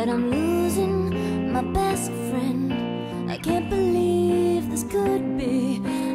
that I'm losing my best friend. I can't believe this could be.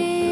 day.